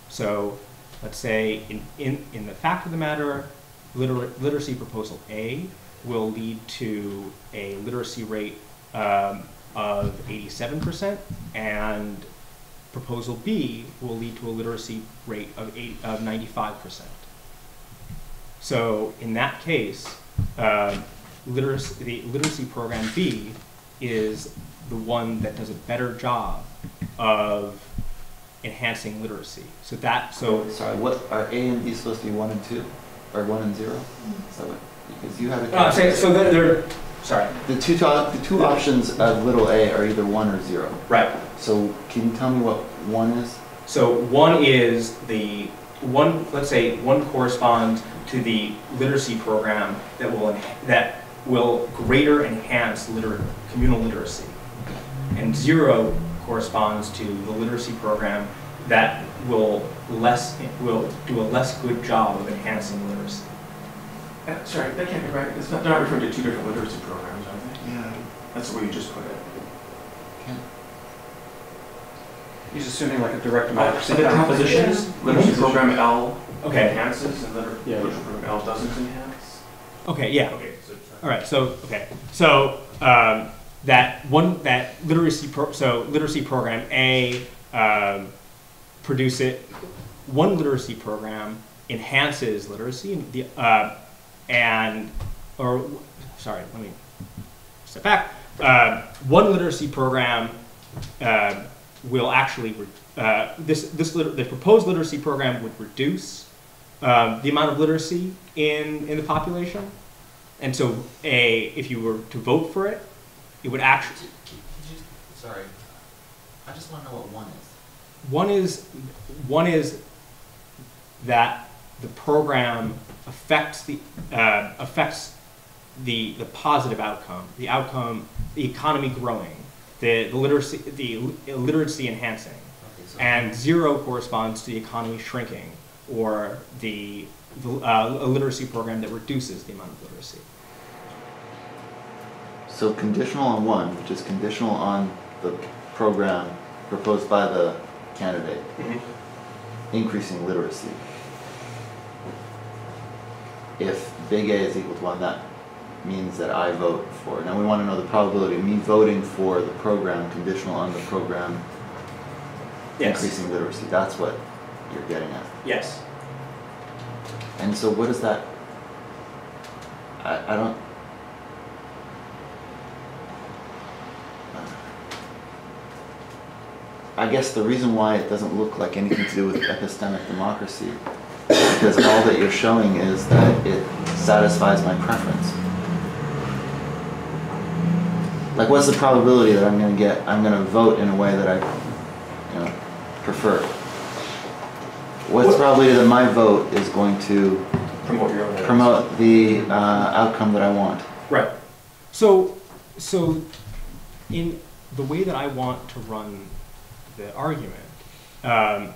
So let's say in, in, in the fact of the matter, liter- literacy proposal A will lead to a literacy rate um, of 87%, and proposal B will lead to a literacy rate of, eight, of 95%. So in that case, um, literacy, the literacy program B is the one that does a better job of enhancing literacy. So that, so
Sorry, what, are A and B supposed to be one and two? Or one and zero? That what, because you have.
No, I'm saying, so they're, they're, sorry.
The two, to- the two options of little a are either one or zero.
Right.
So can you tell me what one is?
So one is the, one, let's say, one corresponds to the literacy program that will, that will greater enhance liter, communal literacy. And zero corresponds to the literacy program that will less, will do a less good job of enhancing literacy.
Uh, Sorry, that can't be right. It's not, they're not referring to two different literacy programs, are they?
Yeah.
That's the way you just put it.
He's assuming like a direct
Uh,
democracy.
So the
kind of thing.
compositions, literacy program L
Okay,
enhances and liter-
Yeah.
literacy program L doesn't enhance?
okay, yeah.
Okay, so.
All right, so, okay, so, um, that one, that literacy pro, so literacy program A, um, produce it, one literacy program enhances literacy, and the, uh, and, or, sorry, let me step back. Uh, one literacy program, uh, will actually, uh, this, this, the proposed literacy program would reduce, um, the amount of literacy in, in the population. And so, a if you were to vote for it, it would actually
Sorry, I just want to know what one is.
one is one is that the program affects the uh, affects the the positive outcome, the outcome, the economy growing, the, the literacy the literacy enhancing,
Okay, so.
and zero corresponds to the economy shrinking or the, the uh, a literacy program that reduces the amount of literacy.
So conditional on one, which is conditional on the program proposed by the candidate, mm-hmm. increasing literacy. If big A is equal to one, that means that I vote for. Now we want to know the probability of me voting for the program conditional on the program increasing literacy. That's what you're getting at.
Yes.
And so what is that? I, I don't. I guess the reason why it doesn't look like anything to do with epistemic democracy is because all that you're showing is that it satisfies my preference. Like, what's the probability that I'm going to get? I'm going to vote in a way that I, you know, prefer. What's the probability that my vote is going to
Promote your own.
promote the uh, outcome that I want?
Right. So, so in the way that I want to run the argument, um,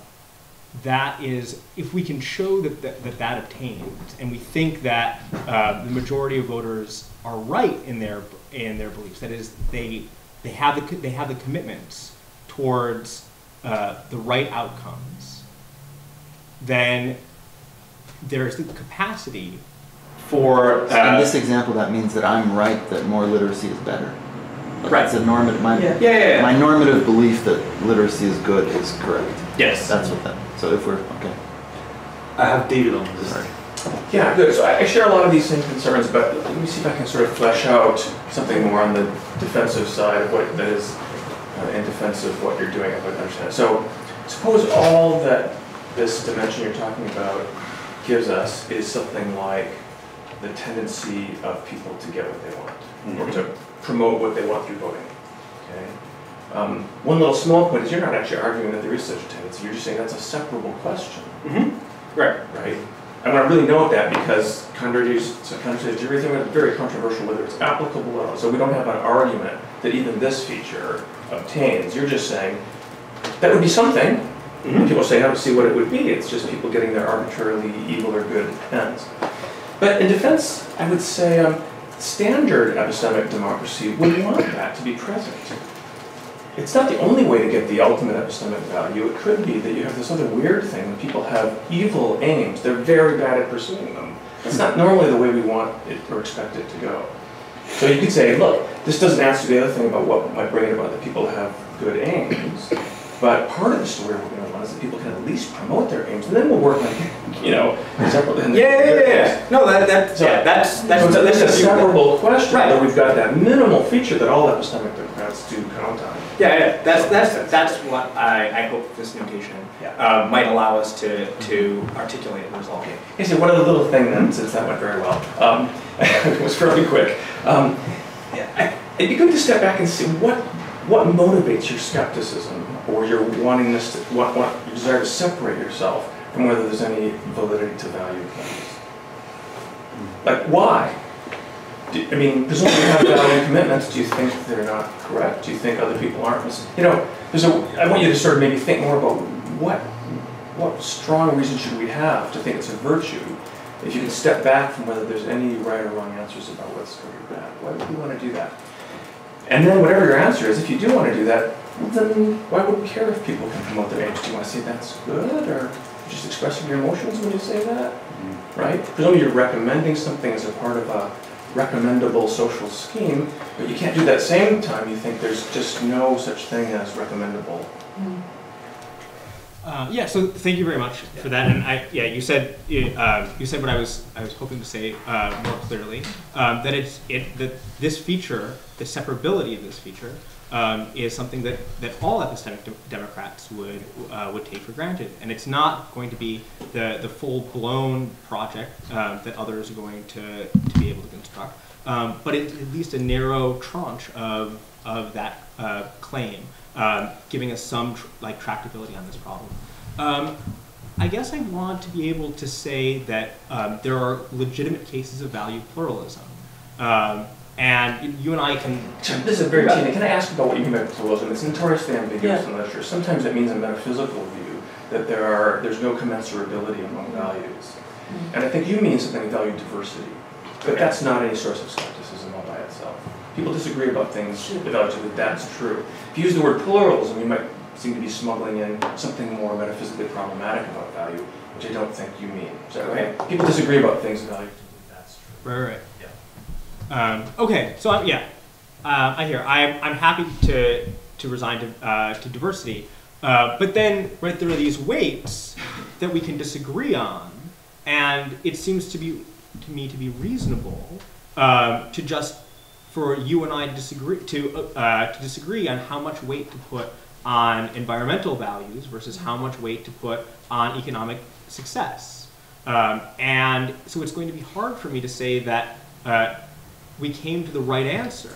that is, if we can show that that, that, that obtains, and we think that uh, the majority of voters are right in their in their beliefs, that is, they they have the they have the commitments towards uh, the right outcomes, then there's the capacity for
In this example, that means that I'm right that more literacy is better. Like,
Right.
It's a normative, my,
yeah, yeah, yeah.
my normative belief that literacy is good is correct.
yes.
That's what that, so if we're, okay,
I have David on this.
sorry.
Yeah, good. So I I share a lot of these same concerns, but let me see if I can sort of flesh out something more on the defensive side of what that is, uh, in defense of what you're doing, if I understand. So suppose all that this dimension you're talking about gives us is something like the tendency of people to get what they want, or to promote what they want through voting, okay? Um, One little small point is you're not actually arguing that there is such a tendency, you're just saying that's a separable question
Mm-hmm. Right.
right? I want to really note that because contrary to, contrary to it's very controversial whether it's applicable or not. So we don't have an argument that even this feature obtains. You're just saying that would be something. And people say, I don't see what it would be. It's just people getting their arbitrarily evil or good ends. But in defense, I would say um, standard epistemic democracy would want that to be present. It's not the only way to get the ultimate epistemic value. It could be that you have this other weird thing when people have evil aims. They're very bad at pursuing them. That's not normally the way we want it or expect it to go. So you could say, look, this doesn't answer the other thing about what my brain about that people have good aims. But part of the story we're going to want is that people can at least promote their aims, and then we'll work like, you know, separately.
Yeah, yeah, yeah, yeah. No, that, that,
So-
yeah, that's, that's.
So a- a
that's of it.
separable question,
Right.
we've got that minimal feature that all epistemic Democrats do count on.
Yeah, yeah, that's, that's, that's what I, I hope this notation, uh, might allow us to, to articulate and resolve.
Hey, so one other little thing then, since that went very well, um, it was fairly quick. Um, yeah, I- it'd be good to step back and see what, what motivates your skepticism or your wantingness to, what, what, your desire to separate yourself from whether there's any validity to value claims. Hmm. Like, why? Do- I mean, presumably you have value commitments, do you think they're not correct? Do you think other people aren't? You know, there's a, I want you to sort of maybe think more about what, what strong reason should we have to think it's a virtue? If you can step back from whether there's any right or wrong answers about what's good or bad, why would you want to do that? And then whatever your answer is, if you do want to do that, then why would we care if people can promote their aims? Do you want to say that's good, or just expressing your emotions when you say that? Right? Presumably you're recommending something as a part of a recommendable social scheme, but you can't do that same time you think there's just no such thing as recommendable.
Uh, yeah, so thank you very much for that. And I, yeah, you said uh, you said what I was I was hoping to say uh, more clearly. Um, that it's it that this feature, the separability of this feature, um, is something that, that all epistemic de- Democrats would uh, would take for granted, and it's not going to be the the full blown project um, that others are going to, to be able to construct. Um, but it's at least a narrow tranche of of that uh, claim, um, giving us some tr- like tractability on this problem. Um, I guess I want to be able to say that um, there are legitimate cases of value pluralism. And you and I can.
This is very teeny. Can I ask about what you mean by pluralism? It's notoriously ambiguous
Yeah.
in literature. Sometimes it means a metaphysical view that there are there's no commensurability among values, mm-hmm. and I think you mean something value diversity, but that's not any source of skepticism all by itself. People disagree about things evaluatively. That's true. If you use the word pluralism, you might seem to be smuggling in something more metaphysically problematic about value, which I don't think you mean. Is that right? People disagree about things evaluatively. That's true.
Right, right. Um, okay, so I, yeah, uh, I hear. I'm, I'm happy to to resign to uh, to diversity, uh, but then right there are these weights that we can disagree on, and it seems to be to me to be reasonable um, to just for you and I to disagree to uh, to disagree on how much weight to put on environmental values versus how much weight to put on economic success. Um, and so it's going to be hard for me to say that uh, we came to the right answer,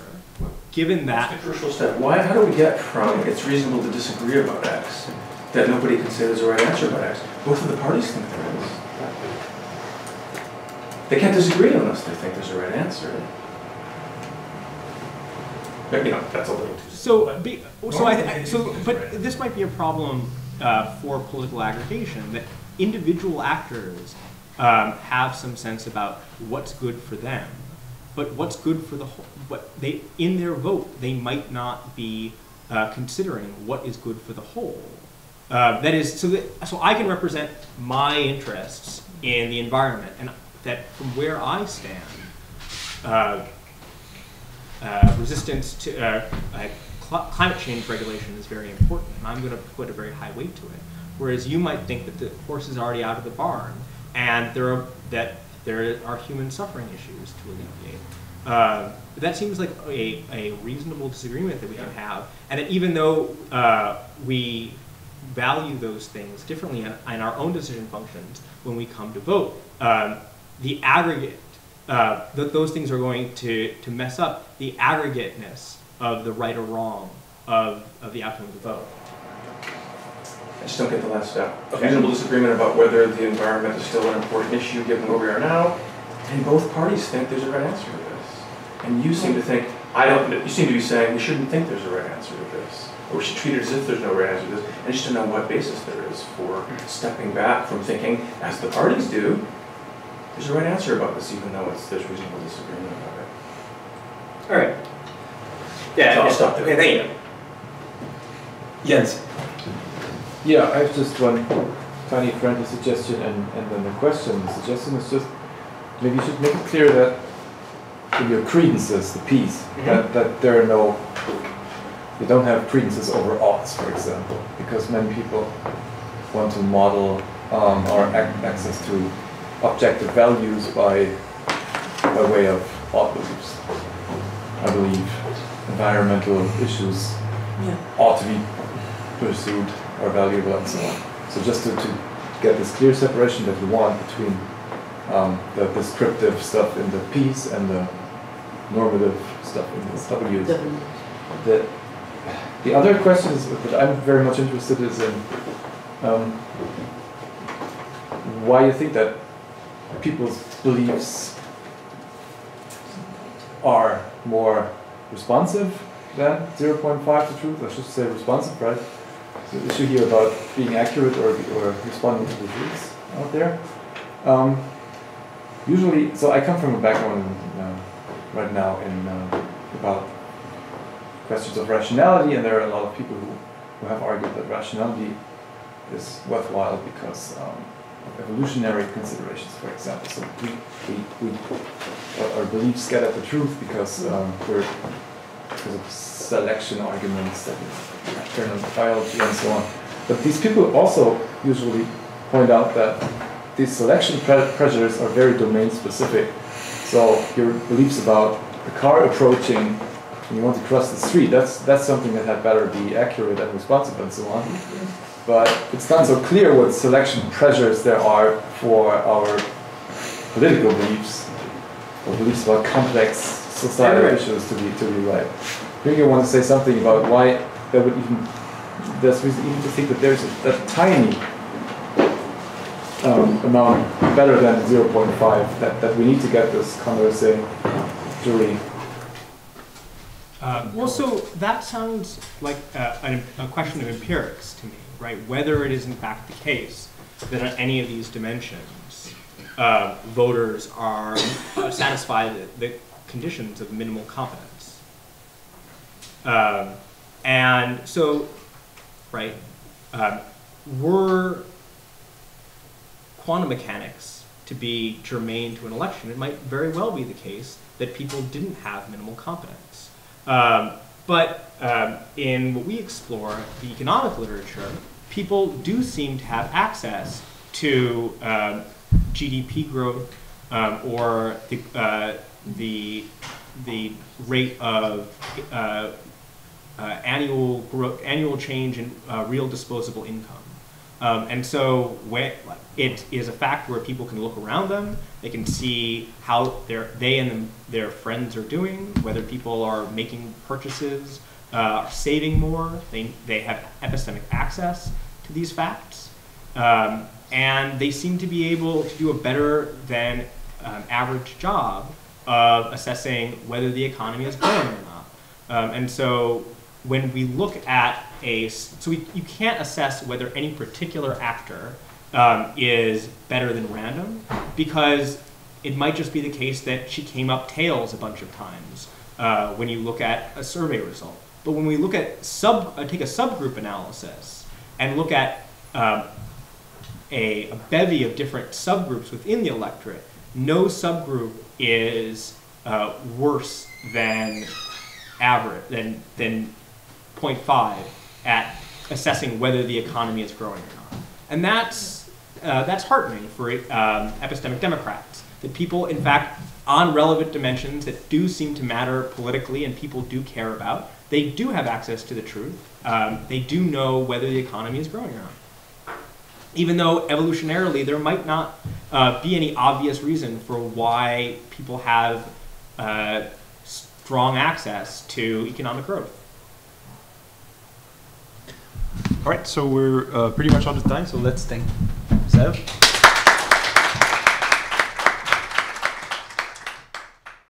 given
That's
that.
the crucial step. Why, how do we get from it's reasonable to disagree about X, that nobody can say there's a right answer about X? Both of the parties think there is. They can't disagree unless they think there's a right answer. But, you know, that's a little too.
So, be, so I, I- so, but this might be a problem uh, for political aggregation that individual actors um, have some sense about what's good for them, but what's good for the whole. What they in their vote they might not be uh, considering what is good for the whole. Uh, that is so that so I can represent my interests in the environment, and that from where I stand. Uh, uh, resistance to uh, uh, cl- climate change regulation is very important, and I'm going to put a very high weight to it. Whereas you might think that the horse is already out of the barn, and there are that there are human suffering issues to alleviate. Uh, that seems like a, a reasonable disagreement that we can have, and that even though uh, we value those things differently in, in our own decision functions when we come to vote, um, the aggregate uh, th- those things are going to, to mess up the aggregateness of the right or wrong of, of the outcome of the vote.
I just don't get the last step. A reasonable disagreement about whether the environment is still an important issue given where we are now, and both parties think there's a right answer to this. And you seem to think, I don't, you seem to be saying we shouldn't think there's a right answer to this. Or we should treat it as if there's no right answer to this. And just to know what basis there is for stepping back from thinking, as the parties do, there's a right answer about this, even though it's, there's reasonable disagreement about it.
All right. Yeah.
So I'll stop there.
Okay, thank you.
Jens. Yeah, I have just one tiny friendly suggestion and, and then a question. The suggestion is just maybe you should make it clear that in your credences, the P's, that, that there are no, you don't have credences over oughts, for example, because many people want to model um, or ac access to objective values by, by way of ought beliefs. I believe environmental issues
Yeah.
ought to be pursued or valuable and so on. So just to, to get this clear separation that we want between um, the descriptive stuff in the P's and the normative stuff in the W's. The, the other question that I'm very much interested is in um, why you think that people's beliefs are more responsive than 0.5 to truth. I should say responsive, right? The issue here about being accurate or, or responding to the truths out there. Um, usually, so I come from a background in, uh, right now in uh, about questions of rationality, and there are a lot of people who, who have argued that rationality is worthwhile because um, of evolutionary considerations, for example. So we, we, we our, our beliefs get at the truth because um, we're because of selection arguments internal biology and so on. But these people also usually point out that these selection pre pressures are very domain specific. So your beliefs about a car approaching and you want to cross the street, that's that's something that had better be accurate and responsive and so on. But it's not so clear what selection pressures there are for our political beliefs or beliefs about complex societal issues to be to be right. Maybe you want to say something about why there would even there's reason even to think that there's a, a tiny um, amount better than 0.5 that, that we need to get this Condorcet jury.
Uh, well, so that sounds like uh, a, a question of empirics to me, right? Whether it is in fact the case that on any of these dimensions, uh, voters are satisfied the, the conditions of minimal competence. Um, and so, right, um, were quantum mechanics to be germane to an election, it might very well be the case that people didn't have minimal competence. Um, but um, in what we explore, the economic literature, people do seem to have access to um, GDP growth um, or the, uh, the, the rate of uh, annual growth, annual change in uh, real disposable income. Um, and so when, it is a fact where people can look around them, they can see how they and them, their friends are doing, whether people are making purchases, uh, are saving more, they, they have epistemic access to these facts. Um, and they seem to be able to do a better than um, average job of assessing whether the economy is growing or not. Um, and so when we look at a, so we, you can't assess whether any particular actor um, is better than random because it might just be the case that she came up tails a bunch of times uh, when you look at a survey result. But when we look at sub, uh, take a subgroup analysis and look at um, a, a bevy of different subgroups within the electorate, no subgroup is uh, worse than average than than 0.5 at assessing whether the economy is growing or not. And that's uh, that's heartening for um, epistemic Democrats that people, in fact, on relevant dimensions that do seem to matter politically and people do care about, they do have access to the truth. Um, they do know whether the economy is growing or not even though evolutionarily there might not uh, be any obvious reason for why people have uh, strong access to economic growth.
All right, so we're uh, pretty much out of time, so let's thank Zev.